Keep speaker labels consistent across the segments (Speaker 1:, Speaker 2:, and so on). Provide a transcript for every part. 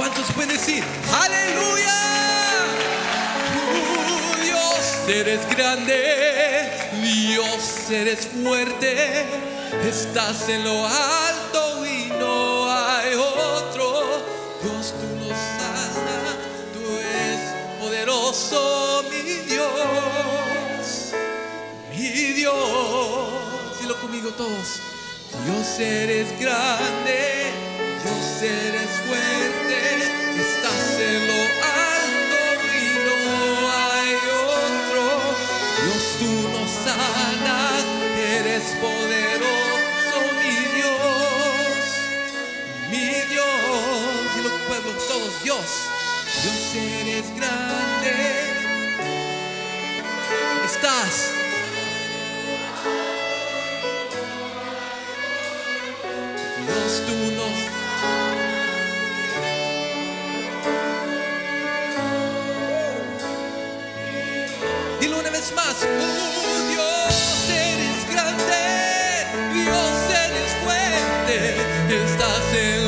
Speaker 1: ¿Cuántos pueden decir? Aleluya. Uh, Dios, eres grande. Dios, eres fuerte. Estás en lo alto y no hay otro. Dios, tú nos sanas. Tú eres poderoso, mi Dios. Mi Dios. Dilo conmigo todos. Dios eres grande, eres fuerte, estás en lo alto y no hay otro. Dios tú nos sanas, eres poderoso, mi Dios, mi Dios. Y los pueblos todos, Dios, Dios eres grande, estás. Vez más. Oh, Dios eres grande, Dios eres fuerte, estás en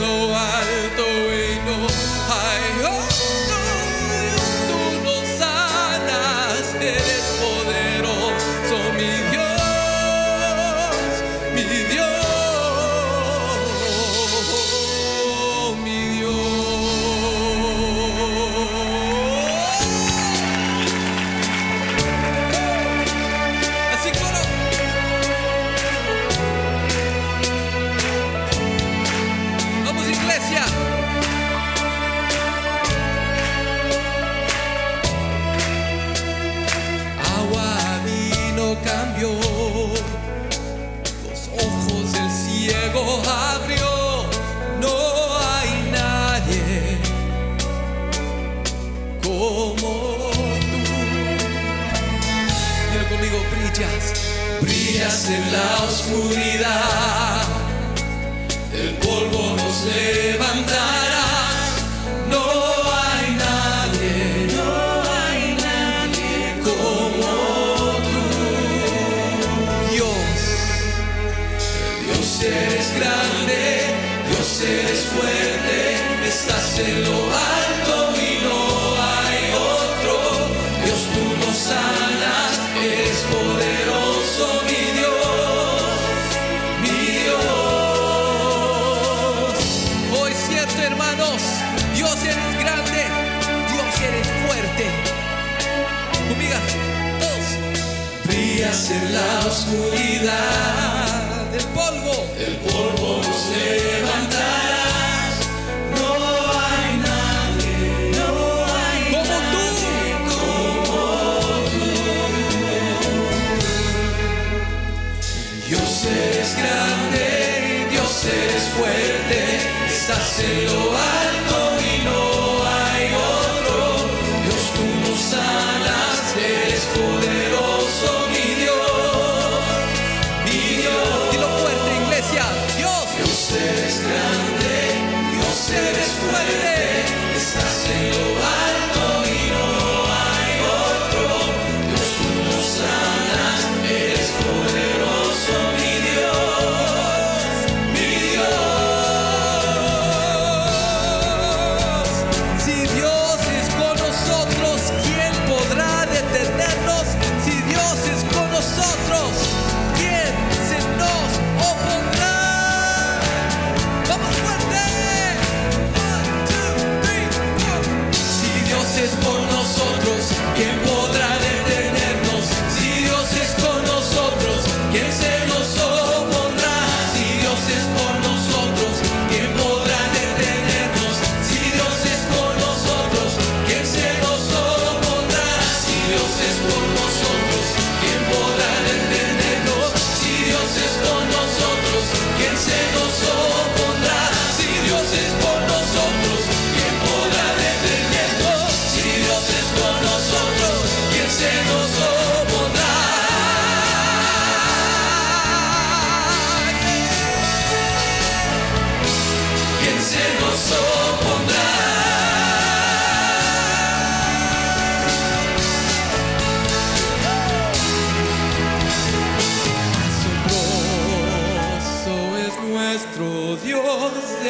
Speaker 1: oscuridad del polvo, del polvo nos levantarás. No hay nadie, no hay como tú, como tú. Dios eres grande, Dios eres fuerte, estás en lo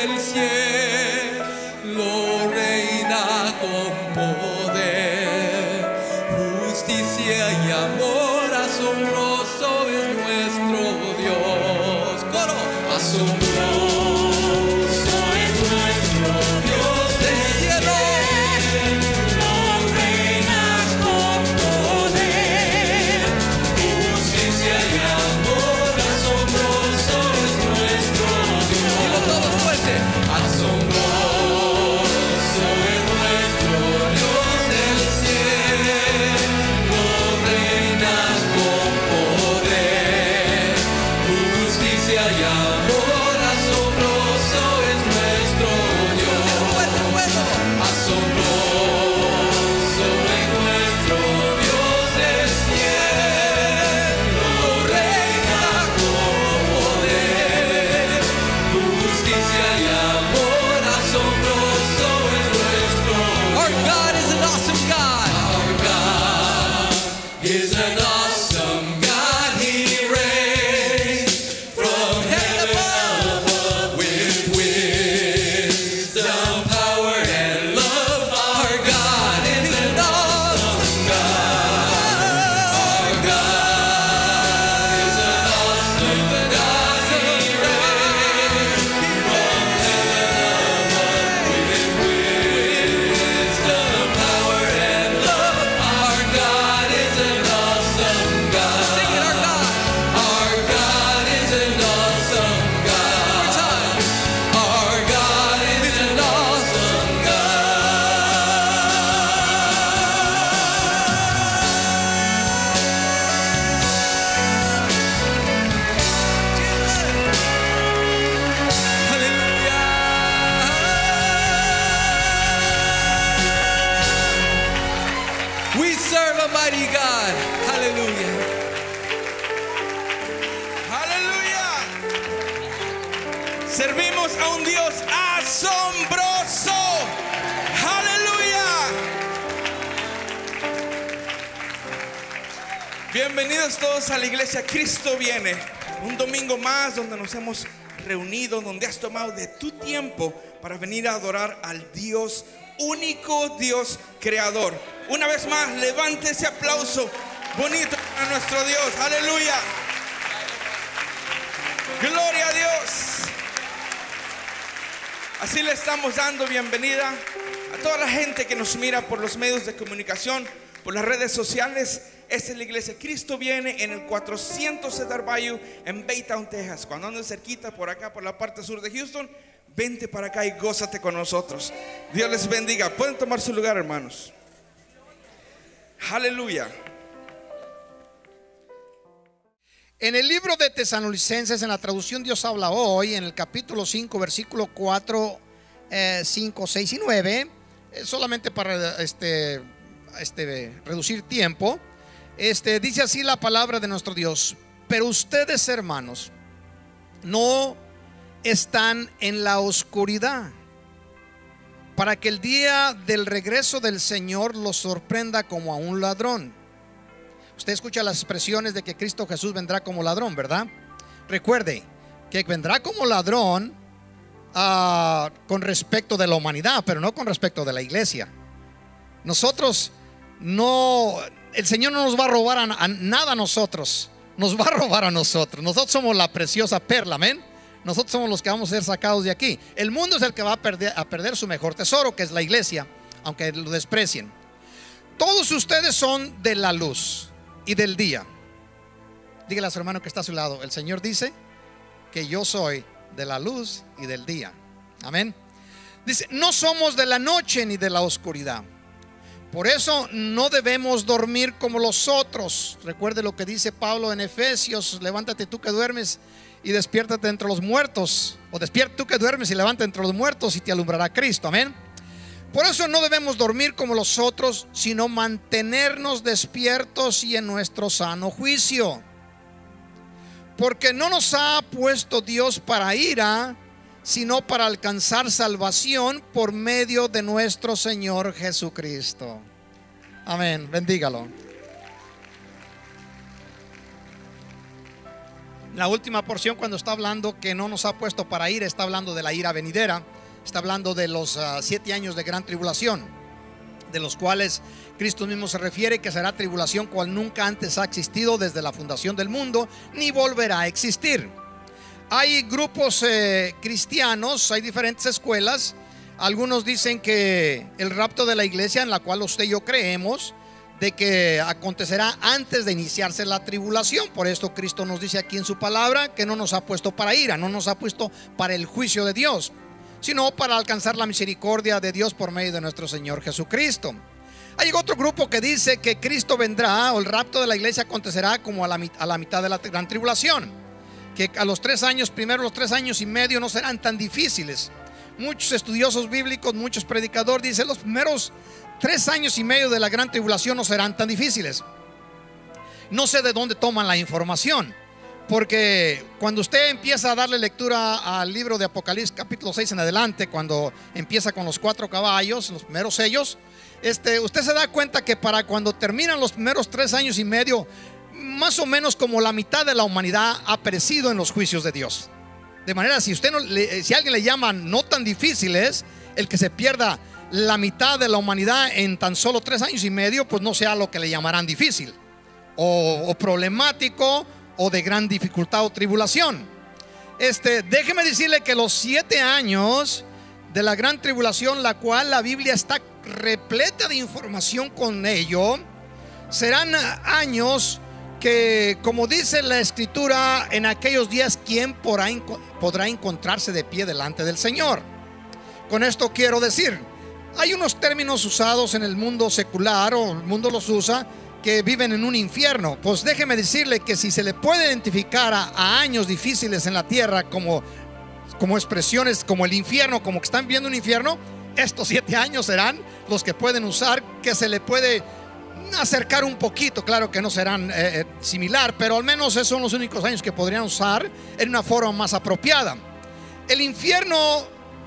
Speaker 1: del cielo.
Speaker 2: Bienvenidos a la iglesia Cristo viene. Un domingo más donde nos hemos reunido, donde has tomado de tu tiempo para venir a adorar al Dios único, Dios creador. Una vez más, levante ese aplauso bonito a nuestro Dios. Aleluya. Gloria a Dios. Así le estamos dando bienvenida a toda la gente que nos mira por los medios de comunicación, por las redes sociales. Esta es la iglesia Cristo viene en el 400 Cedar Bayou en Baytown, Texas. Cuando andes cerquita por acá, por la parte sur de Houston, vente para acá y gózate con nosotros. Dios les bendiga. Pueden tomar su lugar, hermanos. Aleluya.
Speaker 3: En el libro de Tesalonicenses, en la traducción Dios habla hoy, en el capítulo 5, versículo 4, 5, 6 y 9, eh, solamente para este, este, reducir tiempo, este, dice así la palabra de nuestro Dios. Pero ustedes, hermanos, no están en la oscuridad, para que el día del regreso del Señor los sorprenda como a un ladrón. Usted escucha las expresiones de que Cristo Jesús vendrá como ladrón, ¿verdad? Recuerde que vendrá como ladrón ah, con respecto de la humanidad, pero no con respecto de la iglesia. Nosotros no, el Señor no nos va a robar a, nada a nosotros, nos va a robar a nosotros. Nosotros somos la preciosa perla, amén. Nosotros somos los que vamos a ser sacados de aquí. El mundo es el que va a perder, a perder su mejor tesoro, que es la iglesia, aunque lo desprecien. Todos ustedes son de la luz y del día. Dígale a su hermano que está a su lado. El Señor dice que yo soy de la luz y del día. Amén. Dice, no somos de la noche ni de la oscuridad. Por eso no debemos dormir como los otros. Recuerde lo que dice Pablo en Efesios, levántate tú que duermes y despiértate entre los muertos. O despierta tú que duermes y levántate entre los muertos y te alumbrará Cristo. Amén. Por eso no debemos dormir como los otros, sino mantenernos despiertos y en nuestro sano juicio. Porque no nos ha puesto Dios para ira, sino para alcanzar salvación por medio de nuestro Señor Jesucristo. Amén, bendígalo. La última porción cuando está hablando que no nos ha puesto para ira, está hablando de la ira venidera, está hablando de los uh, siete años de gran tribulación. de los cuales Cristo mismo se refiere que será tribulación cual nunca antes ha existido desde la fundación del mundo, ni volverá a existir. Hay grupos eh, cristianos, hay diferentes escuelas. Algunos dicen que el rapto de la iglesia, en la cual usted y yo creemos, de que acontecerá antes de iniciarse la tribulación. Por esto Cristo nos dice aquí en su palabra que no nos ha puesto para ira, no nos ha puesto para el juicio de Dios, sino para alcanzar la misericordia de Dios por medio de nuestro Señor Jesucristo. Hay otro grupo que dice que Cristo vendrá o el rapto de la iglesia acontecerá como a la, a la mitad de la gran tribulación. Que a los tres años, primero los tres años y medio no serán tan difíciles. Muchos estudiosos bíblicos, muchos predicadores dicen los primeros tres años y medio de la gran tribulación no serán tan difíciles. No sé de dónde toman la información. Porque cuando usted empieza a darle lectura al libro de Apocalipsis capítulo 6 en adelante, cuando empieza con los cuatro caballos, los primeros sellos, este, usted se da cuenta que para cuando terminan los primeros tres años y medio, más o menos como la mitad de la humanidad ha perecido en los juicios de Dios. De manera, si usted no, si alguien le llama no tan difíciles, el que se pierda la mitad de la humanidad en tan solo tres años y medio, pues no sea lo que le llamarán difícil o, o problemático o de gran dificultad o tribulación. Este, déjeme decirle que los siete años de la gran tribulación, la cual la Biblia está repleta de información con ello, serán años que, como dice la escritura, en aquellos días, ¿quién podrá encontrarse de pie delante del Señor? Con esto quiero decir, hay unos términos usados en el mundo secular, o el mundo los usa, que viven en un infierno. Pues déjeme decirle que si se le puede identificar a, años difíciles en la tierra como, como expresiones como el infierno, como que están viendo un infierno, estos siete años serán los que pueden usar, que se le puede acercar un poquito, claro que no serán eh, eh, similar, pero al menos esos son los únicos años que podrían usar en una forma más apropiada. El infierno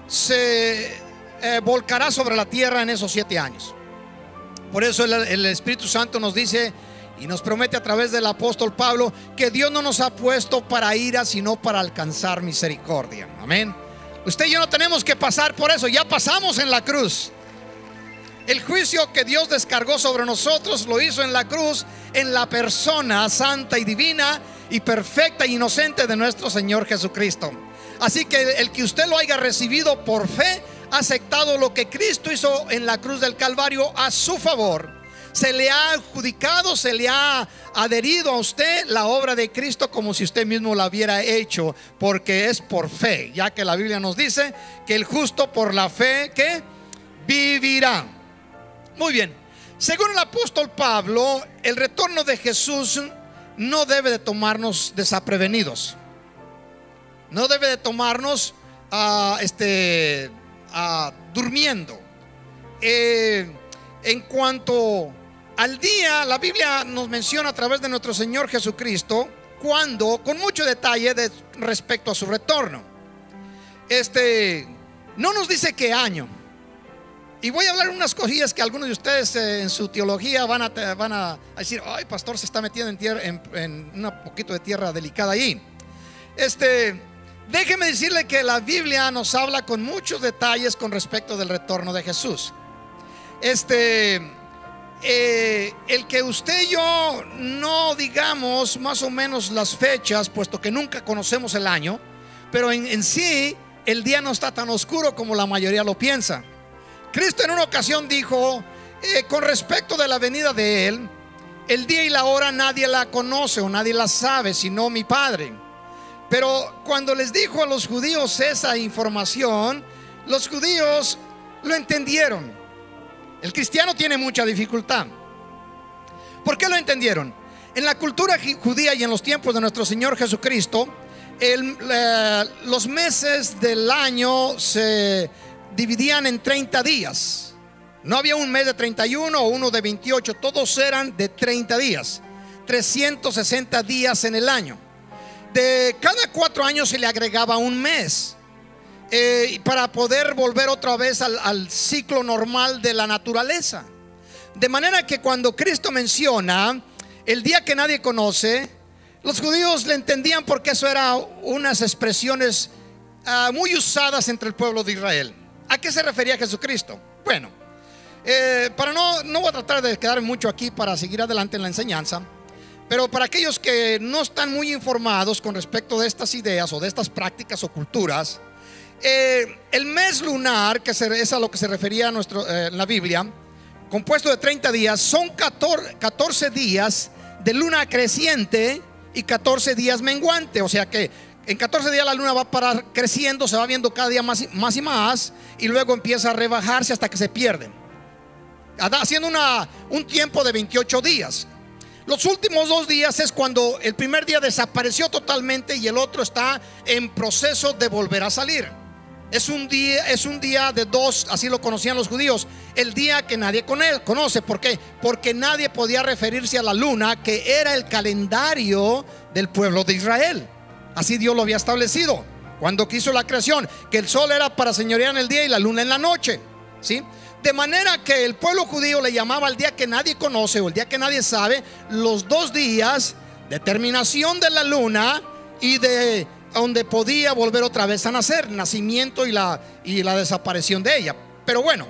Speaker 3: se eh, volcará sobre la tierra en esos siete años. Por eso el, Espíritu Santo nos dice y nos promete a través del apóstol Pablo que Dios no nos ha puesto para ira, sino para alcanzar misericordia. Amén. Usted y yo no tenemos que pasar por eso, ya pasamos en la cruz. El juicio que Dios descargó sobre nosotros lo hizo en la cruz, en la persona santa y divina y perfecta e inocente de nuestro Señor Jesucristo. Así que el que usted lo haya recibido por fe, aceptado lo que Cristo hizo en la cruz del Calvario a su favor. Se le ha adjudicado, se le ha adherido a usted la obra de Cristo como si usted mismo la hubiera hecho, porque es por fe, ya que la Biblia nos dice que el justo por la fe que vivirá. Muy bien, según el apóstol Pablo, el retorno de Jesús no debe de tomarnos desaprevenidos. No debe de tomarnos a este durmiendo. Eh, en cuanto al día, la Biblia nos menciona a través de nuestro Señor Jesucristo cuando, con mucho detalle de, respecto a su retorno. Este, no nos dice qué año. Y voy a hablar unas cosillas que algunos de ustedes eh, en su teología van a, decir, ay, pastor, se está metiendo en, tierra, en, en un poquito de tierra delicada ahí. Este, Déjeme decirle que la Biblia nos habla con muchos detalles con respecto del retorno de Jesús. Este, eh, el que usted y yo no digamos más o menos las fechas, puesto que nunca conocemos el año, pero en, sí el día no está tan oscuro como la mayoría lo piensa. Cristo en una ocasión dijo, eh, con respecto de la venida de Él, el día y la hora nadie la conoce o nadie la sabe, sino mi Padre. Pero cuando les dijo a los judíos esa información, los judíos lo entendieron. El cristiano tiene mucha dificultad. ¿Por qué lo entendieron? En la cultura judía y en los tiempos de nuestro Señor Jesucristo, los meses del año se dividían en 30 días. No había un mes de 31 o uno de 28, todos eran de 30 días. 360 días en el año de cada cuatro años se le agregaba un mes. Eh, para poder volver otra vez al, ciclo normal de la naturaleza. De manera que cuando Cristo menciona el día que nadie conoce, los judíos le entendían porque eso era unas expresiones ah, muy usadas entre el pueblo de Israel. ¿A qué se refería Jesucristo? Bueno, Eh, para no, no voy a tratar de quedar mucho aquí para seguir adelante en la enseñanza, pero para aquellos que no están muy informados con respecto de estas ideas o de estas prácticas o culturas, eh, el mes lunar, que es a lo que se refería nuestro, eh, la Biblia, compuesto de 30 días, son 14, 14 días de luna creciente y 14 días menguante. O sea que en 14 días la luna va a parar creciendo, se va viendo cada día más, más y más, y luego empieza a rebajarse hasta que se pierde. Haciendo una, un tiempo de 28 días. Los últimos dos días es cuando el primer día desapareció totalmente y el otro está en proceso de volver a salir. Es un día, es un día de dos, así lo conocían los judíos. El día que nadie conoce. ¿Por qué? Porque nadie podía referirse a la luna, que era el calendario del pueblo de Israel. Así Dios lo había establecido cuando quiso la creación, que el sol era para señorear en el día y la luna en la noche. ¿Sí? De manera que el pueblo judío le llamaba el día que nadie conoce o el día que nadie sabe, los dos días de terminación de la luna y de donde podía volver otra vez a nacer, nacimiento y la, y la desaparición de ella. Pero bueno,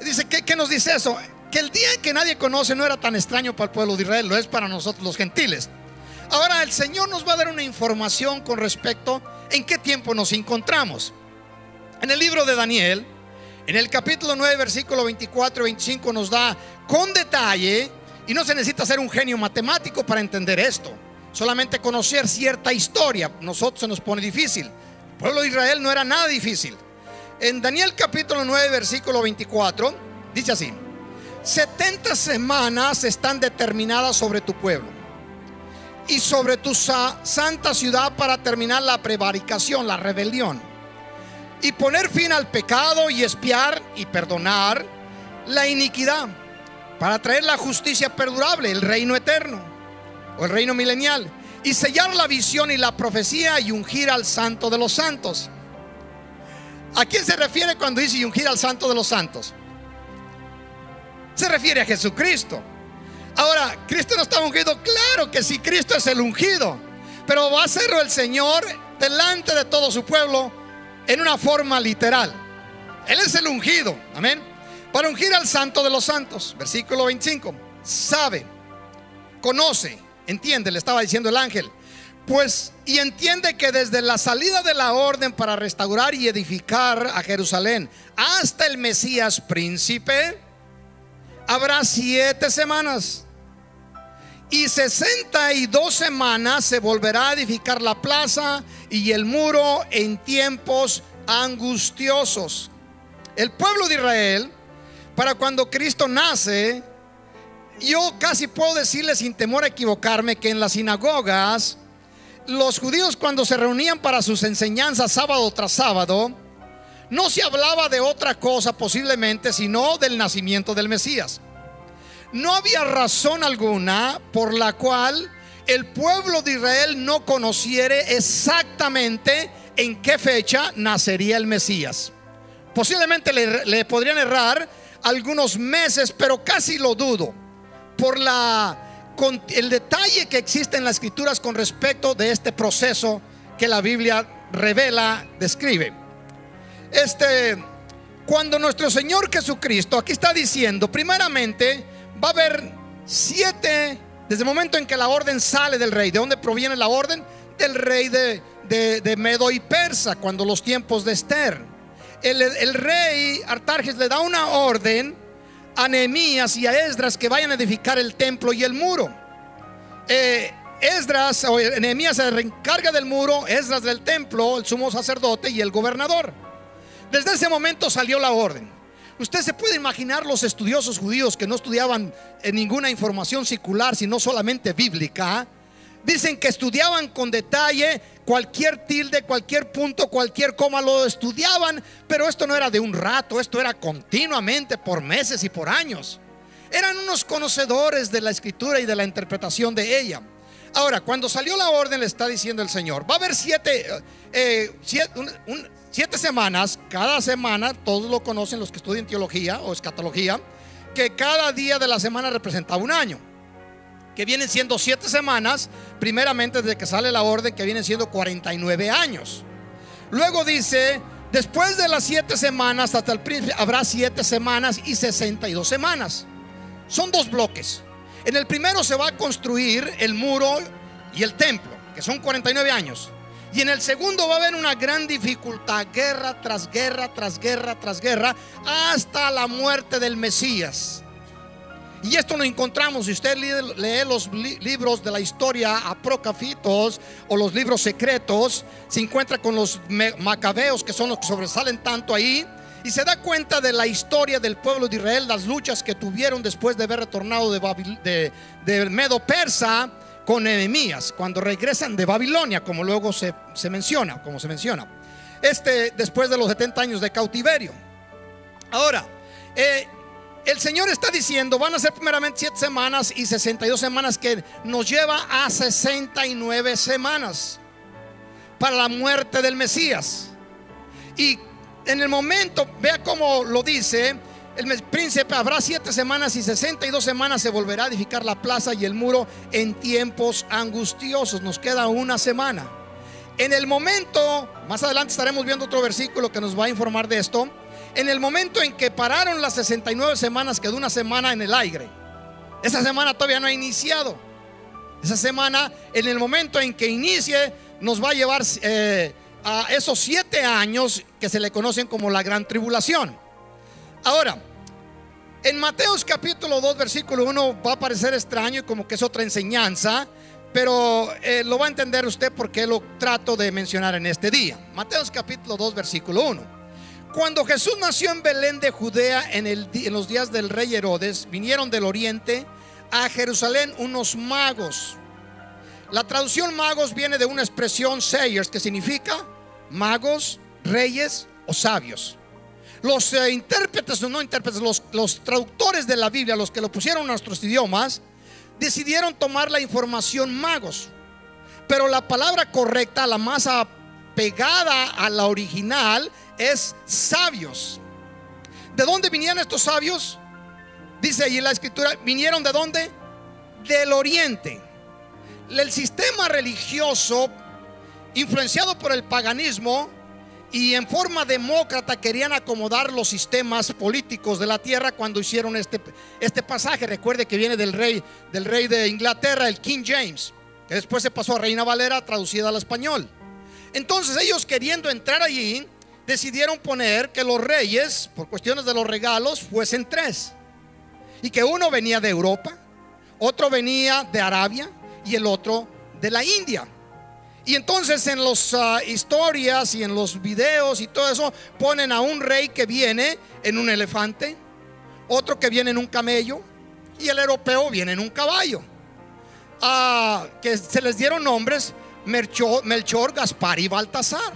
Speaker 3: dice, ¿qué, ¿qué nos dice eso? Que el día que nadie conoce no era tan extraño para el pueblo de Israel, lo es para nosotros los gentiles. Ahora el Señor nos va a dar una información con respecto en qué tiempo nos encontramos. En el libro de Daniel, en el capítulo 9, versículo 24 y 25 nos da con detalle, y no se necesita ser un genio matemático para entender esto solamente conocer cierta historia. Nosotros se nos pone difícil. El pueblo de Israel no era nada difícil. En Daniel capítulo 9, versículo 24, dice así, 70 semanas están determinadas sobre tu pueblo y sobre tu santa ciudad para terminar la prevaricación, la rebelión, y poner fin al pecado y espiar y perdonar la iniquidad, para traer la justicia perdurable, el reino eterno o el reino milenial, y sellar la visión y la profecía y ungir al santo de los santos. ¿A quién se refiere cuando dice ungir al santo de los santos? Se refiere a Jesucristo. Ahora, ¿Cristo no está ungido? Claro que sí, Cristo es el ungido. Pero va a hacerlo el Señor delante de todo su pueblo en una forma literal. Él es el ungido. Amén. Para ungir al santo de los santos. Versículo 25. Sabe, conoce Entiende, le estaba diciendo el ángel. Pues, y entiende que desde la salida de la orden para restaurar y edificar a Jerusalén hasta el Mesías príncipe, habrá siete semanas. Y sesenta y dos semanas se volverá a edificar la plaza y el muro en tiempos angustiosos. El pueblo de Israel, para cuando Cristo nace, yo casi puedo decirle sin temor a equivocarme que en las sinagogas, los judíos cuando se reunían para sus enseñanzas sábado tras sábado, no se hablaba de otra cosa posiblemente sino del nacimiento del Mesías. No había razón alguna por la cual el pueblo de Israel no conociera exactamente en qué fecha nacería el Mesías. Posiblemente le, le podrían errar algunos meses, pero casi lo dudo por la, el detalle que existe en las escrituras con respecto de este proceso que la Biblia revela, describe. Este, cuando nuestro Señor Jesucristo, aquí está diciendo, primeramente va a haber siete, desde el momento en que la orden sale del rey, ¿de dónde proviene la orden? Del rey de, Medo y Persa, cuando los tiempos de Esther. El, rey Artarjes le da una orden a Nehemías y a Esdras que vayan a edificar el templo y el muro. Eh, Esdras o Nehemías se encarga del muro, Esdras del templo, el sumo sacerdote y el gobernador. Desde ese momento salió la orden. Usted se puede imaginar los estudiosos judíos que no estudiaban en ninguna información secular, sino solamente bíblica. Dicen que estudiaban con detalle cualquier tilde, cualquier punto, cualquier coma lo estudiaban, pero esto no era de un rato, esto era continuamente, por meses y por años. Eran unos conocedores de la escritura y de la interpretación de ella. Ahora, cuando salió la orden, le está diciendo el Señor, va a haber siete, eh, siete, semanas, cada semana, todos lo conocen los que estudian teología o escatología, que cada día de la semana representaba un año que vienen siendo siete semanas, primeramente desde que sale la orden, que vienen siendo 49 años. Luego dice, Después de las siete semanas hasta el príncipe habrá siete semanas y 62 semanas. Son dos bloques. En el primero se va a construir el muro y el templo, que son 49 años. Y en el segundo va a haber una gran dificultad, guerra tras guerra, tras guerra, tras guerra, hasta la muerte del Mesías. Y esto lo encontramos, si usted lee, los libros de la historia apócrifos o los libros secretos, se encuentra con los macabeos que son los que sobresalen tanto ahí y se da cuenta de la historia del pueblo de Israel, las luchas que tuvieron después de haber retornado de, de, Medo Persa con Nehemías, cuando regresan de Babilonia, como luego se, menciona, como se menciona. Este después de los 70 años de cautiverio. Ahora, eh, el Señor está diciendo, van a ser primeramente 7 semanas y 62 semanas que nos lleva a 69 semanas para la muerte del Mesías. Y en el momento, vea cómo lo dice, el príncipe habrá 7 semanas y 62 semanas se volverá a edificar la plaza y el muro en tiempos angustiosos. Nos queda una semana. En el momento, más adelante estaremos viendo otro versículo que nos va a informar de esto en el momento en que pararon las 69 semanas, quedó una semana en el aire. Esa semana todavía no ha iniciado. Esa semana, en el momento en que inicie, nos va a llevar eh, a esos siete años que se le conocen como la gran tribulación. Ahora, en Mateos capítulo 2, versículo 1 va a parecer extraño y como que es otra enseñanza, pero eh, lo va a entender usted porque lo trato de mencionar en este día. Mateos capítulo 2, versículo 1. Cuando Jesús nació en Belén de Judea en, el, en los días del rey Herodes, vinieron del oriente a Jerusalén unos magos. La traducción magos viene de una expresión sayers que significa magos, reyes o sabios. Los eh, intérpretes o no intérpretes, los, los traductores de la Biblia, los que lo pusieron a nuestros idiomas, decidieron tomar la información magos. Pero la palabra correcta, la más apegada a la original, es sabios. ¿De dónde vinieron estos sabios? Dice allí la escritura, vinieron de dónde? Del oriente. El sistema religioso, influenciado por el paganismo y en forma demócrata, querían acomodar los sistemas políticos de la tierra cuando hicieron este, este pasaje. Recuerde que viene del rey, del rey de Inglaterra, el King James, que después se pasó a Reina Valera, traducida al español. Entonces ellos queriendo entrar allí, decidieron poner que los reyes, por cuestiones de los regalos, fuesen tres. Y que uno venía de Europa, otro venía de Arabia y el otro de la India. Y entonces en las ah, historias y en los videos y todo eso ponen a un rey que viene en un elefante, otro que viene en un camello y el europeo viene en un caballo. Ah, que se les dieron nombres Melchor, Melchor, Gaspar y Baltasar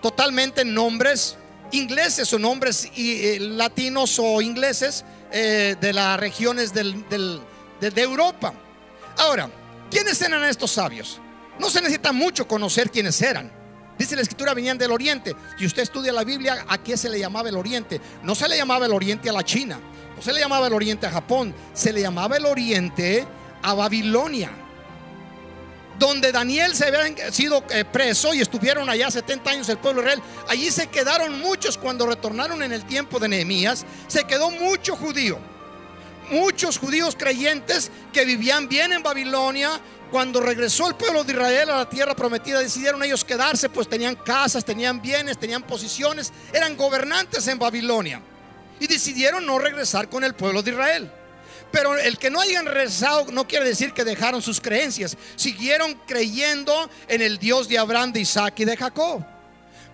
Speaker 3: totalmente nombres ingleses o nombres eh, latinos o ingleses eh, de las regiones de, Europa. Ahora, ¿quiénes eran estos sabios? No se necesita mucho conocer quiénes eran. Dice la escritura, venían del oriente. Si usted estudia la Biblia, ¿a qué se le llamaba el oriente? No se le llamaba el oriente a la China, no se le llamaba el oriente a Japón, se le llamaba el oriente a Babilonia donde Daniel se había sido eh, preso y estuvieron allá 70 años el pueblo Israel. Allí se quedaron muchos cuando retornaron en el tiempo de Nehemías. Se quedó mucho judío. Muchos judíos creyentes que vivían bien en Babilonia. Cuando regresó el pueblo de Israel a la tierra prometida, decidieron ellos quedarse, pues tenían casas, tenían bienes, tenían posiciones, eran gobernantes en Babilonia. Y decidieron no regresar con el pueblo de Israel. Pero el que no hayan rezado no quiere decir que dejaron sus creencias. Siguieron creyendo en el Dios de Abraham, de Isaac y de Jacob.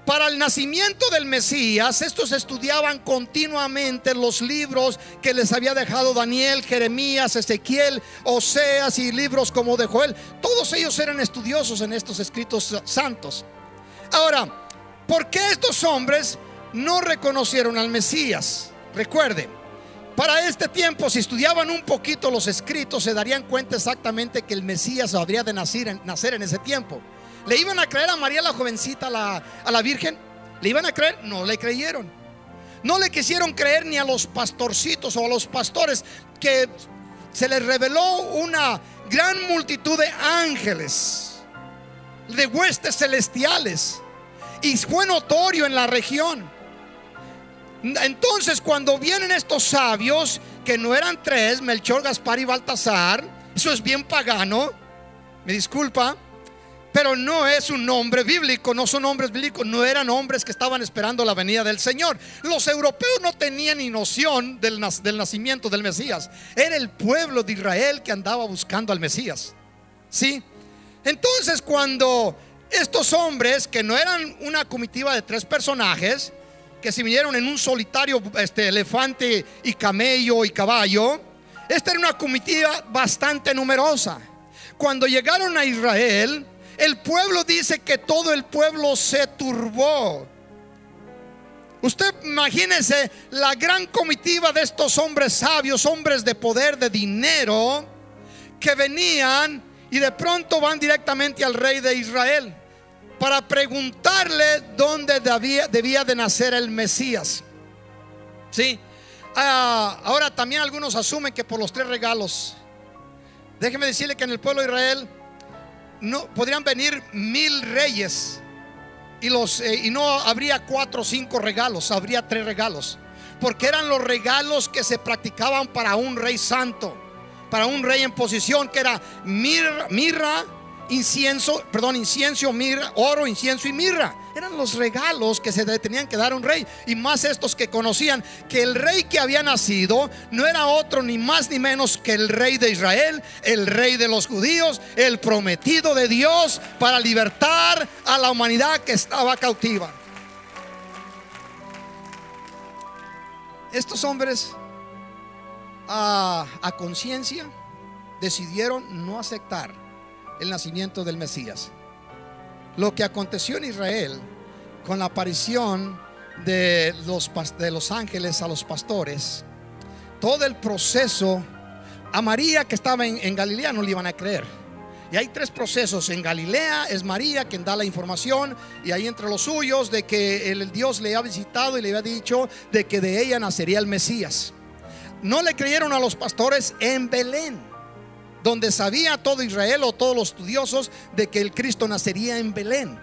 Speaker 3: Para el nacimiento del Mesías, estos estudiaban continuamente los libros que les había dejado Daniel, Jeremías, Ezequiel, Oseas y libros como de Joel. Todos ellos eran estudiosos en estos escritos santos. Ahora, ¿por qué estos hombres no reconocieron al Mesías? Recuerde, para este tiempo, si estudiaban un poquito los escritos, se darían cuenta exactamente que el Mesías habría de nacer en ese tiempo. ¿Le iban a creer a María la jovencita, a la, Virgen? ¿Le iban a creer? No le creyeron. No le quisieron creer ni a los pastorcitos o a los pastores que se les reveló una gran multitud de ángeles, de huestes celestiales y fue notorio en la región. Entonces, cuando vienen estos sabios, que no eran tres, Melchor, Gaspar y Baltasar, eso es bien pagano, me disculpa, pero no es un nombre bíblico, no son hombres bíblicos, no eran hombres que estaban esperando la venida del Señor. Los europeos no tenían ni noción del, del nacimiento del Mesías, era el pueblo de Israel que andaba buscando al Mesías. ¿Sí? Entonces, cuando estos hombres, que no eran una comitiva de tres personajes, que se vinieron en un solitario este, elefante y camello y caballo. Esta era una comitiva bastante numerosa. Cuando llegaron a Israel, el pueblo dice que todo el pueblo se turbó. Usted imagínese la gran comitiva de estos hombres sabios, hombres de poder, de dinero, que venían y de pronto van directamente al rey de Israel para preguntarle dónde debía, de nacer el Mesías. Sí. Ah, ahora también algunos asumen que por los tres regalos. Déjeme decirle que en el pueblo de Israel no podrían venir mil reyes y los eh, y no habría cuatro o cinco regalos, habría tres regalos, porque eran los regalos que se practicaban para un rey santo, para un rey en posición que era mirra incienso, perdón, incienso, mirra, oro, incienso y mirra. Eran los regalos que se tenían que dar a un rey. Y más estos que conocían que el rey que había nacido no era otro ni más ni menos que el rey de Israel, el rey de los judíos, el prometido de Dios para libertar a la humanidad que estaba cautiva. Estos hombres a, a conciencia decidieron no aceptar el nacimiento del Mesías. Lo que aconteció en Israel con la aparición de los, ángeles a los pastores, todo el proceso, a María que estaba en, Galilea no le iban a creer. Y hay tres procesos. En Galilea es María quien da la información y ahí entre los suyos de que el Dios le ha visitado y le había dicho de que de ella nacería el Mesías. No le creyeron a los pastores en Belén donde sabía todo Israel o todos los estudiosos de que el Cristo nacería en Belén.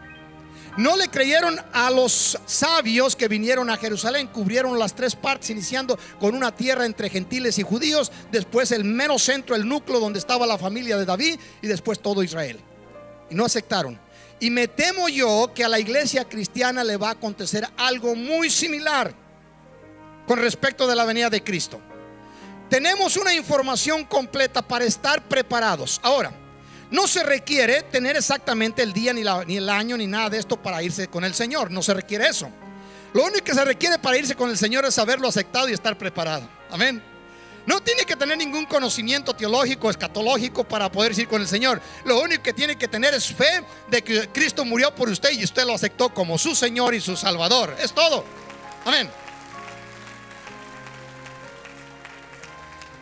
Speaker 3: No le creyeron a los sabios que vinieron a Jerusalén, cubrieron las tres partes, iniciando con una tierra entre gentiles y judíos, después el mero centro, el núcleo donde estaba la familia de David y después todo Israel. Y no aceptaron. Y me temo yo que a la iglesia cristiana le va a acontecer algo muy similar con respecto de la venida de Cristo tenemos una información completa para estar preparados. Ahora, no se requiere tener exactamente el día, ni, el año, ni nada de esto para irse con el Señor. No se requiere eso. Lo único que se requiere para irse con el Señor es haberlo aceptado y estar preparado. Amén. No tiene que tener ningún conocimiento teológico, escatológico para poder ir con el Señor. Lo único que tiene que tener es fe de que Cristo murió por usted y usted lo aceptó como su Señor y su Salvador. Es todo. Amén.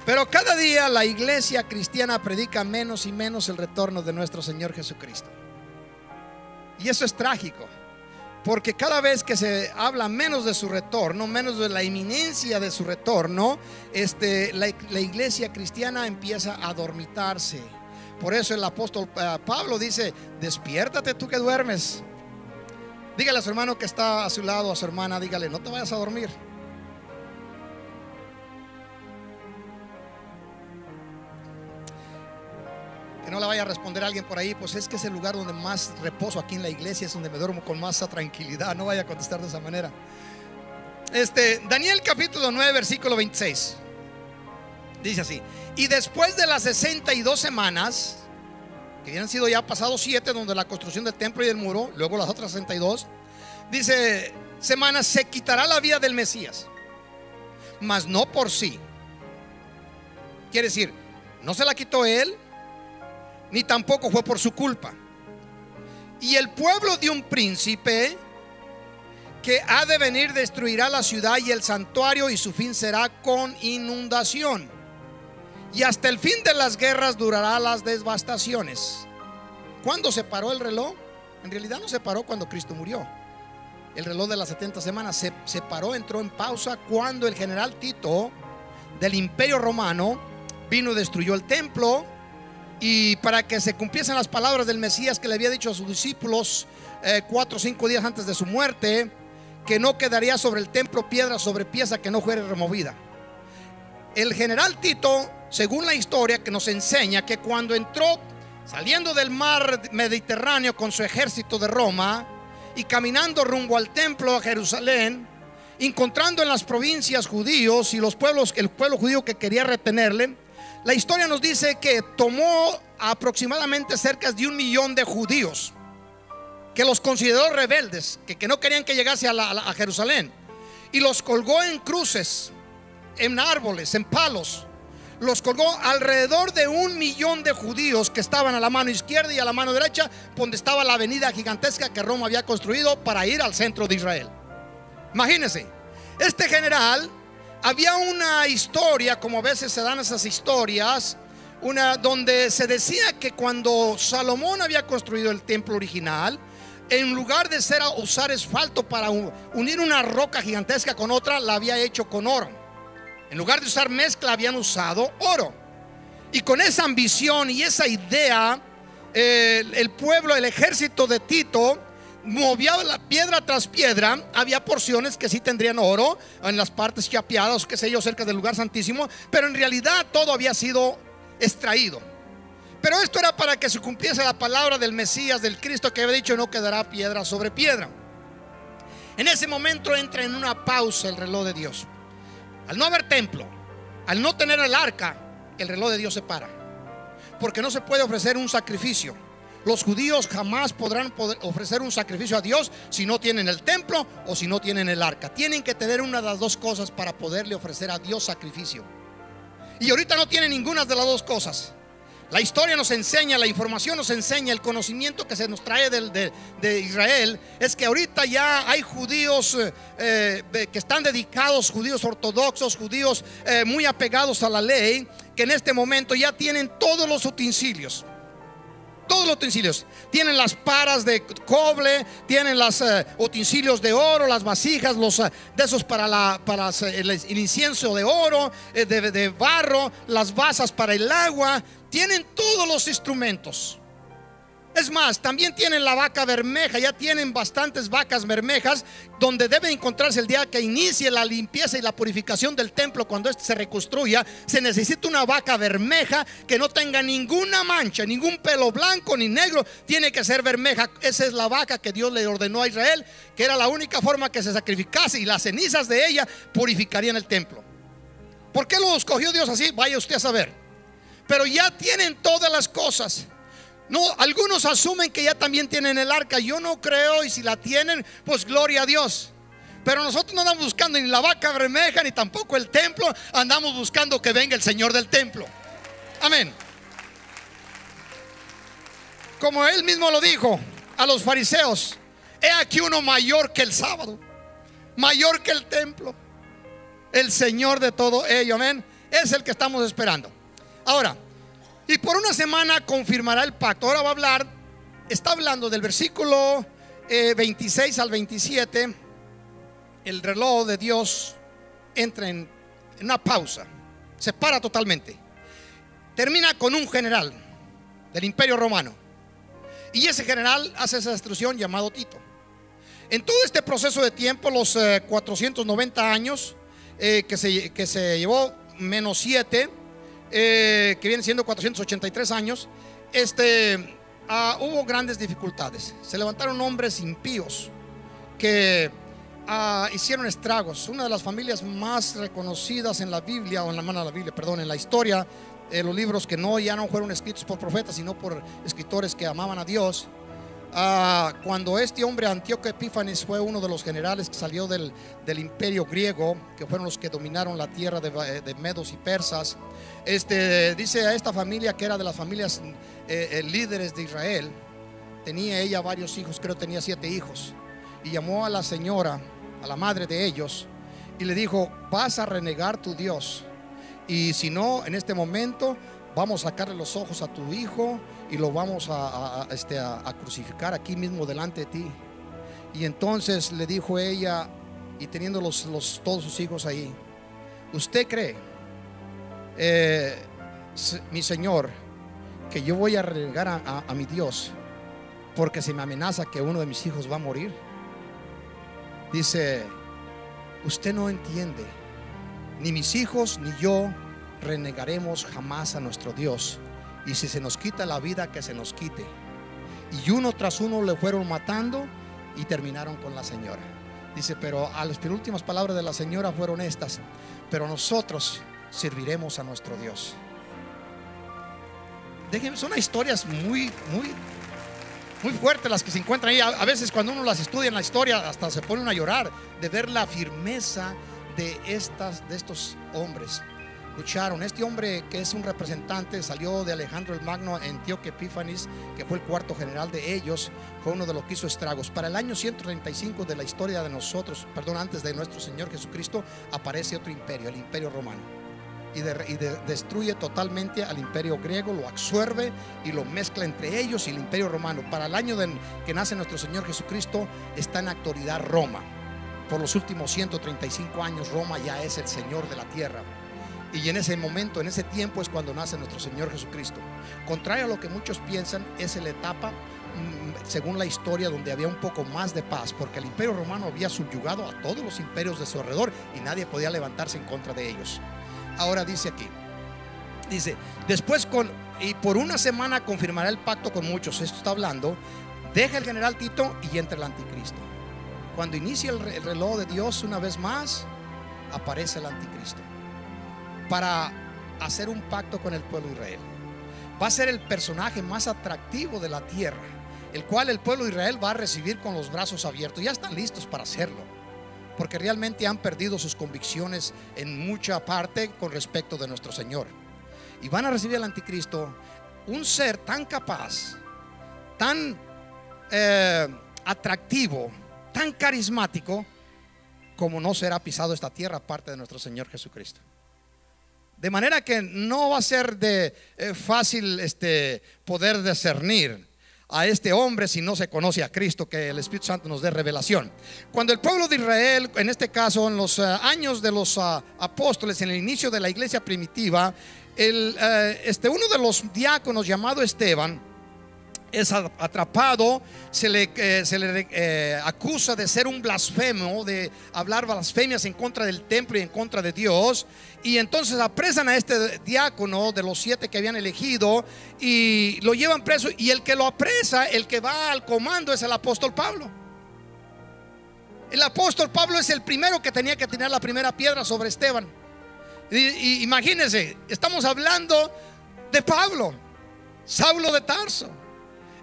Speaker 3: Pero cada día la iglesia cristiana predica menos y menos el retorno de nuestro Señor Jesucristo. Y eso es trágico, porque cada vez que se habla menos de su retorno, menos de la inminencia de su retorno, este, la, iglesia cristiana empieza a dormitarse. Por eso el apóstol eh, Pablo dice, despiértate tú que duermes. Dígale a su hermano que está a su lado, a su hermana, dígale, no te vayas a dormir. No le vaya a responder alguien por ahí, pues es que es el lugar donde más reposo aquí en la iglesia, es donde me duermo con más tranquilidad. No vaya a contestar de esa manera. Este, Daniel capítulo 9, versículo 26. Dice así: Y después de las 62 semanas, que habían sido ya pasados 7, donde la construcción del templo y del muro, luego las otras 62, dice: Semanas se quitará la vida del Mesías, mas no por sí. Quiere decir, no se la quitó él, ni tampoco fue por su culpa. Y el pueblo de un príncipe que ha de venir destruirá la ciudad y el santuario y su fin será con inundación. Y hasta el fin de las guerras durará las devastaciones. ¿Cuándo se paró el reloj? En realidad no se paró cuando Cristo murió. El reloj de las 70 semanas se, se paró, entró en pausa cuando el general Tito del imperio romano vino y destruyó el templo y para que se cumpliesen las palabras del Mesías que le había dicho a sus discípulos eh, cuatro o cinco días antes de su muerte, que no quedaría sobre el templo piedra sobre pieza que no fuera removida. El general Tito, según la historia que nos enseña, que cuando entró saliendo del mar Mediterráneo con su ejército de Roma y caminando rumbo al templo a Jerusalén, encontrando en las provincias judíos y los pueblos, el pueblo judío que quería retenerle, la historia nos dice que tomó aproximadamente cerca de un millón de judíos, que los consideró rebeldes, que, no querían que llegase a, a Jerusalén, y los colgó en cruces, en árboles, en palos. Los colgó alrededor de un millón de judíos que estaban a la mano izquierda y a la mano derecha, donde estaba la avenida gigantesca que Roma había construido para ir al centro de Israel. Imagínense, este general había una historia, como a veces se dan esas historias, una donde se decía que cuando Salomón había construido el templo original, en lugar de usar asfalto para unir una roca gigantesca con otra, la había hecho con oro. En lugar de usar mezcla, habían usado oro. Y con esa ambición y esa idea, el pueblo, el ejército de Tito, movía la piedra tras piedra, había porciones que sí tendrían oro en las partes chapeadas, qué sé yo, cerca del lugar santísimo, pero en realidad todo había sido extraído. Pero esto era para que se cumpliese la palabra del Mesías, del Cristo que había dicho, no quedará piedra sobre piedra. En ese momento entra en una pausa el reloj de Dios. Al no haber templo, al no tener el arca, el reloj de Dios se para. Porque no se puede ofrecer un sacrificio los judíos jamás podrán ofrecer un sacrificio a Dios si no tienen el templo o si no tienen el arca. Tienen que tener una de las dos cosas para poderle ofrecer a Dios sacrificio. Y ahorita no tienen ninguna de las dos cosas. La historia nos enseña, la información nos enseña, el conocimiento que se nos trae de, Israel es que ahorita ya hay judíos eh, eh, que están dedicados, judíos ortodoxos, judíos eh, muy apegados a la ley, que en este momento ya tienen todos los utensilios todos los utensilios. Tienen las paras de cobre, tienen los eh, utensilios de oro, las vasijas, los eh, de esos para, la, para el, incienso de oro, eh, de, de barro, las vasas para el agua. Tienen todos los instrumentos. Es más, también tienen la vaca bermeja, ya tienen bastantes vacas bermejas donde debe encontrarse el día que inicie la limpieza y la purificación del templo cuando éste se reconstruya. Se necesita una vaca bermeja que no tenga ninguna mancha, ningún pelo blanco ni negro, tiene que ser bermeja. Esa es la vaca que Dios le ordenó a Israel, que era la única forma que se sacrificase y las cenizas de ella purificarían el templo. ¿Por qué lo escogió Dios así? Vaya usted a saber. Pero ya tienen todas las cosas. No, algunos asumen que ya también tienen el arca. Yo no creo y si la tienen, pues gloria a Dios. Pero nosotros no andamos buscando ni la vaca bermeja ni tampoco el templo. Andamos buscando que venga el Señor del templo. Amén. Como él mismo lo dijo a los fariseos, he aquí uno mayor que el sábado, mayor que el templo, el Señor de todo ello. Amén. Es el que estamos esperando. Ahora, y por una semana confirmará el pacto. Ahora va a hablar, está hablando del versículo 26 eh, al 27. El reloj de Dios entra en, una pausa, se para totalmente. Termina con un general del imperio romano. Y ese general hace esa destrucción llamado Tito. En todo este proceso de tiempo, los 490 eh, años eh, que, se, que se llevó menos 7, eh, que viene siendo 483 años, este, ah, hubo grandes dificultades. Se levantaron hombres impíos que ah, hicieron estragos. Una de las familias más reconocidas en la Biblia, o en la mano de la Biblia, perdón, en la historia, de los libros que no ya no fueron escritos por profetas, sino por escritores que amaban a Dios. Ah, cuando este hombre Antíoco Epífanes fue uno de los generales que salió del, imperio griego, que fueron los que dominaron la tierra de, medos y persas, este, dice a esta familia que era de las familias eh, eh, líderes de Israel, tenía ella varios hijos, creo tenía siete hijos, y llamó a la señora, a la madre de ellos, y le dijo, vas a renegar tu Dios, y si no, en este momento vamos a sacarle los ojos a tu hijo y lo vamos a, este, a, crucificar aquí mismo delante de ti. Y entonces le dijo ella, y teniendo los, todos sus hijos ahí, ¿usted cree, eh, mi Señor, que yo voy a renegar a, a- a mi Dios porque se me amenaza que uno de mis hijos va a morir. Dice, usted no entiende, ni mis hijos ni yo renegaremos jamás a nuestro Dios. Y si se nos quita la vida, que se nos quite. Y uno tras uno le fueron matando y terminaron con la señora. Dice, pero a las penúltimas palabras de la señora fueron estas, pero nosotros serviremos a nuestro Dios. Déjenme, son historias muy, muy, muy fuertes las que se encuentran ahí. A, veces cuando uno las estudia en la historia, hasta se pone uno a llorar de ver la firmeza de, estas, de estos hombres. Este hombre que es un representante salió de Alejandro el Magno, Antioquia Epífanes, que fue el cuarto general de ellos, fue uno de los que hizo estragos. Para el año 135 de la historia de nosotros, perdón, antes de nuestro Señor Jesucristo, aparece otro imperio, el imperio romano y, de- y de- destruye totalmente al imperio griego, lo absorbe y lo mezcla entre ellos y el imperio romano. Para el año que nace nuestro Señor Jesucristo está en actualidad Roma. Por los últimos 135 años Roma ya es el Señor de la tierra. Y en ese momento, en ese tiempo es cuando nace nuestro Señor Jesucristo. Contrario a lo que muchos piensan, es la etapa, mm, según la historia, donde había un poco más de paz, porque el imperio romano había subyugado a todos los imperios de su alrededor y nadie podía levantarse en contra de ellos. Ahora dice aquí, dice, después con, y por una semana confirmará el pacto con muchos, esto está hablando, deja el general Tito y entra el anticristo. Cuando inicia el, re- el reloj de Dios una vez más, aparece el anticristo para hacer un pacto con el pueblo de Israel. Va a ser el personaje más atractivo de la tierra, el cual el pueblo de Israel va a recibir con los brazos abiertos. Ya están listos para hacerlo, porque realmente han perdido sus convicciones en mucha parte con respecto de nuestro Señor. Y van a recibir al anticristo, un ser tan capaz, tan eh, atractivo, tan carismático, como no será pisado esta tierra aparte de nuestro Señor Jesucristo. De manera que no va a ser de eh, fácil este, poder discernir a este hombre si no se conoce a Cristo, que el Espíritu Santo nos dé revelación. Cuando el pueblo de Israel, en este caso en los ah, años de los ah, apóstoles, en el inicio de la iglesia primitiva, el, eh, este, uno de los diáconos llamado Esteban, es atrapado, se le, eh, se le eh, acusa de ser un blasfemo, de hablar blasfemias en contra del templo y en contra de Dios. Y entonces apresan a este diácono de los siete que habían elegido y lo llevan preso. Y el que lo apresa, el que va al comando es el apóstol Pablo. El apóstol Pablo es el primero que tenía que tirar la primera piedra sobre Esteban. Y imagínense, estamos hablando de Pablo, Saulo de Tarso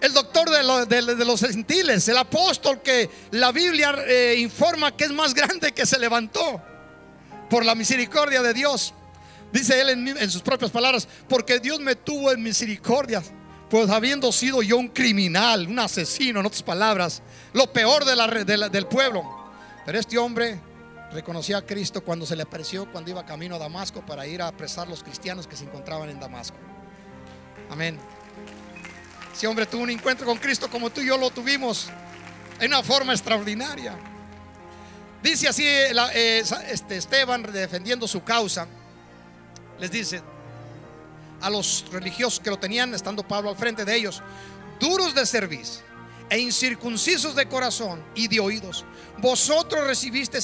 Speaker 3: el doctor de, lo- de- de los gentiles, el apóstol que la Biblia eh, informa que es más grande que se levantó por la misericordia de Dios. Dice él en, sus propias palabras, porque Dios me tuvo en misericordia, pues habiendo sido yo un criminal, un asesino, en otras palabres, lo peor de la la- del pueblo. Pero este hombre reconoció a Cristo cuando se le apareció cuando iba camino a Damasco para ir a apresar los cristianos que se encontraban en Damasco. Amén. Ese hombre tuvo un encuentro con Cristo como tú y yo lo tuvimos en una forma extraordinaria. Dice así eh, este Esteban defendiendo su causa. Les dice a los religiosos que lo tenían, estando Pablo al frente de ellos, duros de cerviz e incircuncisos de corazón y de oídos, vosotros recibiste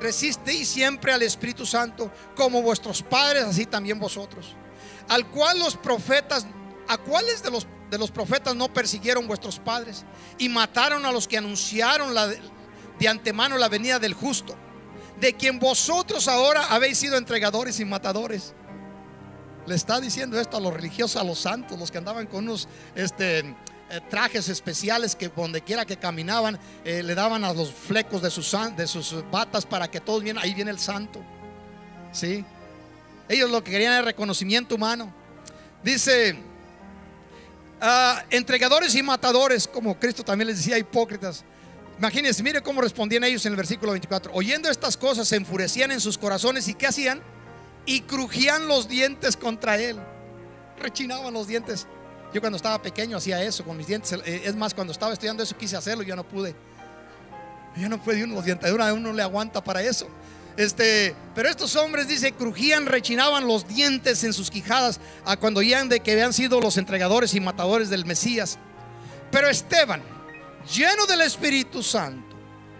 Speaker 3: resisteis siempre al Espíritu Santo como vuestros padres, así también vosotros, al cual los profetas, a cuáles de los, de los profetas no persiguieron vuestros padres y mataron a los que anunciaron de antemano la venida del justo, de quien vosotros ahora habéis sido entregadores y matadores. Le está diciendo esto a los religiosos, a los santos, los que andaban con unos este, eh, trajes especiales que donde quiera que caminaban eh, le daban a los flecos de sus, de sus batas para que todos vieran, ahí viene el santo. ¿Sí? Ellos lo que querían era reconocimiento humano. Dice, ah, entregadores y matadores, como Cristo también les decía, hipócritas. Imagínense, mire cómo respondían ellos en el versículo 24. Oyendo estas cosas se enfurecían en sus corazones y ¿qué hacían? Y crujían los dientes contra él. Rechinaban los dientes. Yo cuando estaba pequeño hacía eso con mis dientes. Eh, Es más, cuando estaba estudiando eso quise hacerlo yo no pude. Yo no pude, uno, los dientes, uno le aguanta para eso. Este, pero estos hombres, dice, crujían, rechinaban los dientes en sus quijadas a cuando oían de que habían sido los entregadores y matadores del Mesías. Pero Esteban, lleno del Espíritu Santo,